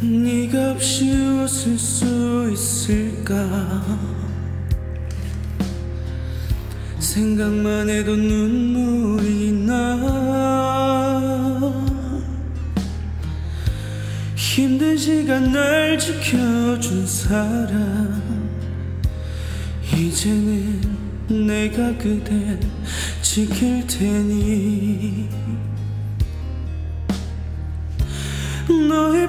네가 없이 웃을 수 있을까? 생각만 해도 눈물이 나. 힘든 시간 날 지켜준 사람. 이제는 내가 그댈 지킬 테니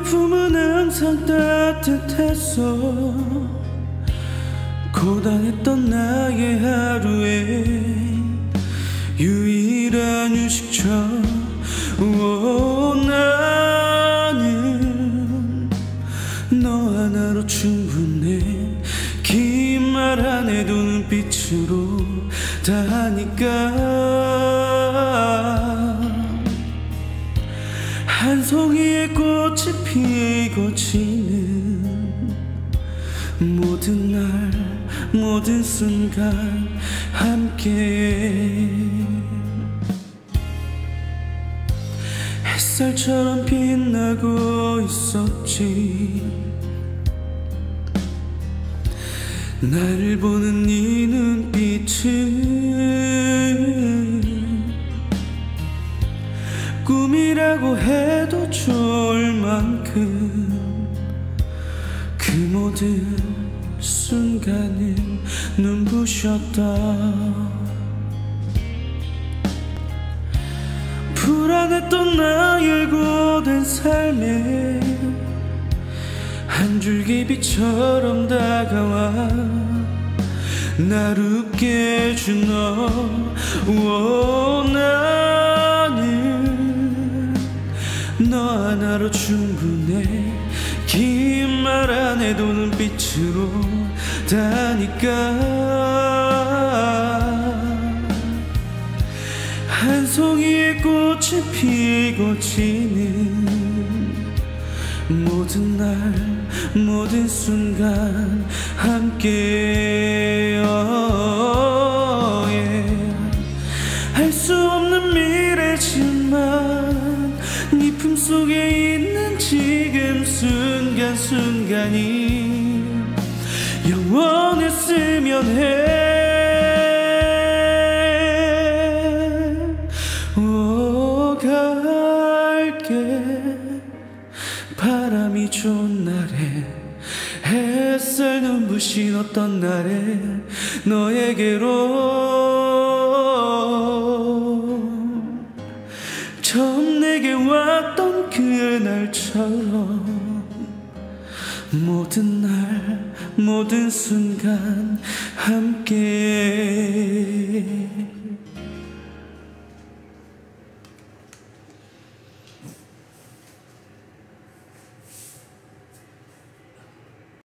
품은 항상 따뜻했어 고단했던 나의 하루에 유일한 휴식처 오, 나는 너 하나로 충분해. 긴 말 안 해도 눈빛으로 다 하니까 한 송이의 꽃이 피고 지는 모든 날 모든 순간 함께 햇살처럼 빛나고 있었지. 나를 보는 네 눈빛은 꿈이라고 해도 좋을 만큼 그 모든 순간은 눈부셨다. 불안했던 나의 고된 삶에 한 줄기 빛처럼 다가와 날 웃게 해준 너. 오, 나 하나로 충분해. 긴 말 안 해도 눈빛으로 다니까. 한 송이의 꽃이 피고 지는 모든 날 모든 순간 함께 할수 없는 미래지만 네 품속에 있는 지금 순간순간이 영원했으면 해. 오, 갈게. 바람이 좋은 날에 햇살 눈부신 어떤 날에 너에게로 그날처럼 모든 날 모든 순간 함께